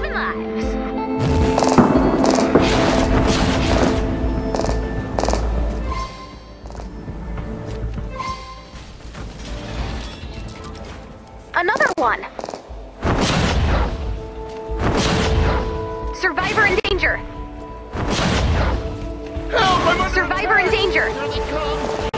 Saving lives. Another one. Survivor in danger. Help! Survivor in danger.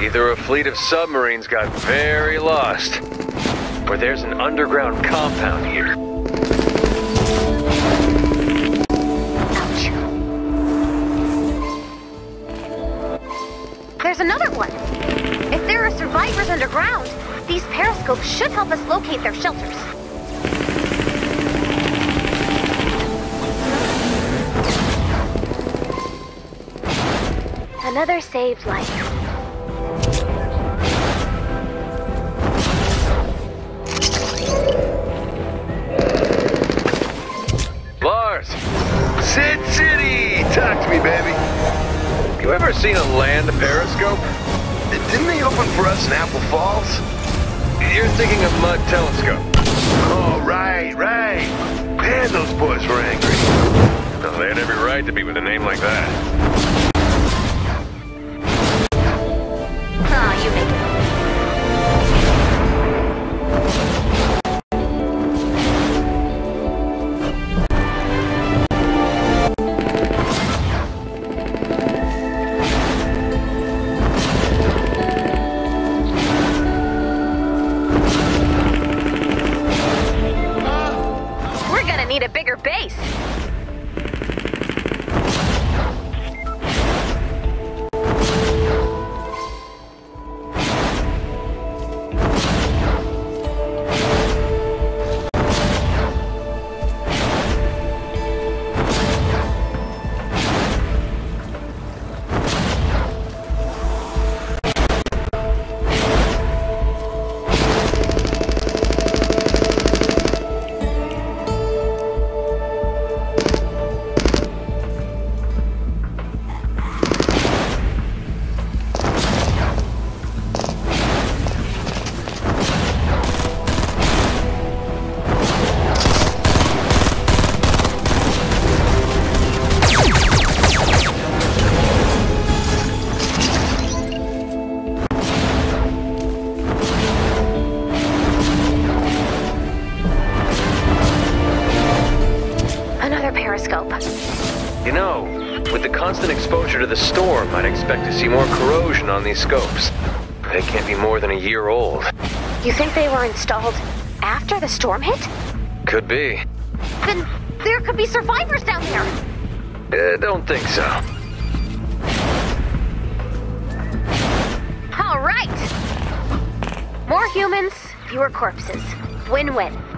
Either a fleet of submarines got very lost, or there's an underground compound here. Ouch. There's another one. If there are survivors underground, these periscopes should help us locate their shelters. Another saved life. Seen a land periscope? Didn't they open for us in Apple Falls? You're thinking of Mud Telescope. Oh, right, right. Man, those boys were angry. They had every right to be with a name like that. Exposure to the storm, I'd expect to see more corrosion on these scopes. They can't be more than a year old. You think they were installed after the storm hit? Could be. Then there could be survivors down there. Uh, don't think so. All right. More humans, fewer corpses. Win-win.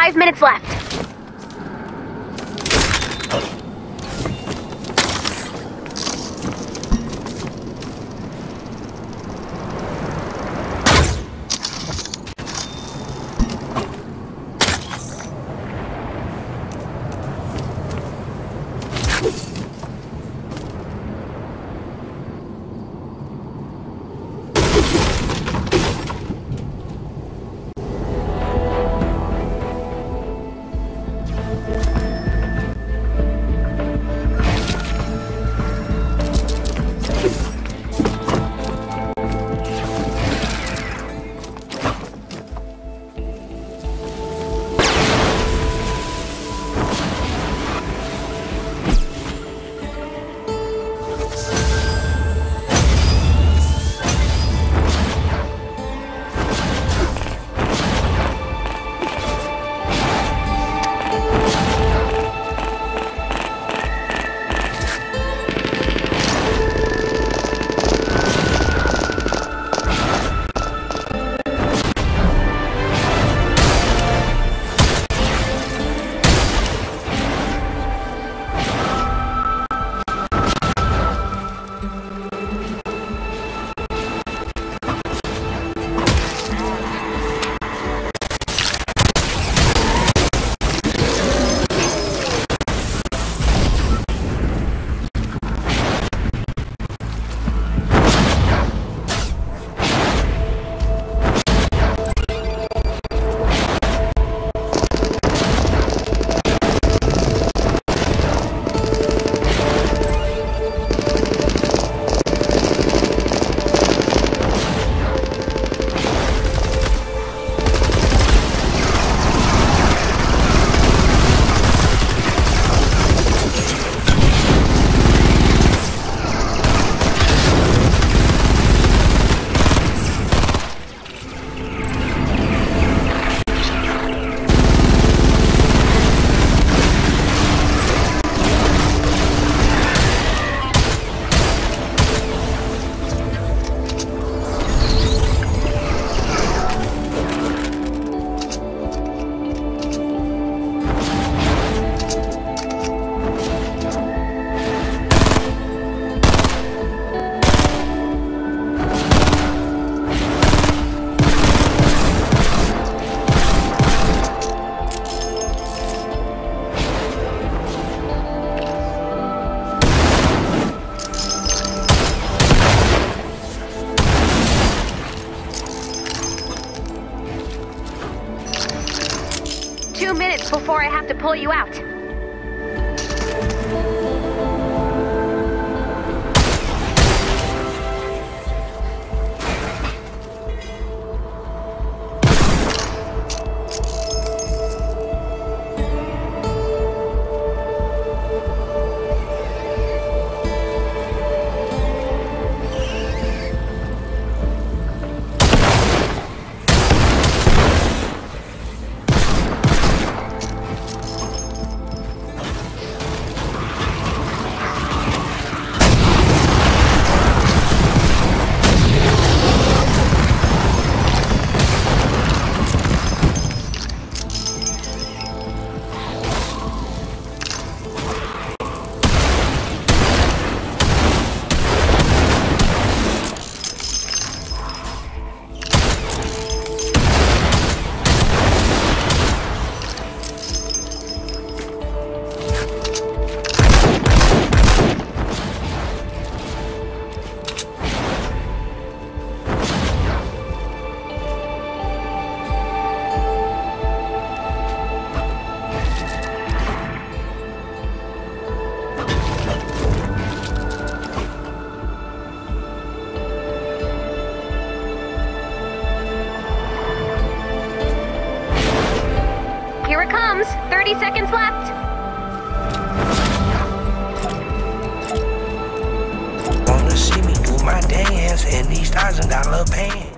Five minutes left. Pull you out. Here 30 seconds left. Wanna see me do my dance in these thousand dollar pants.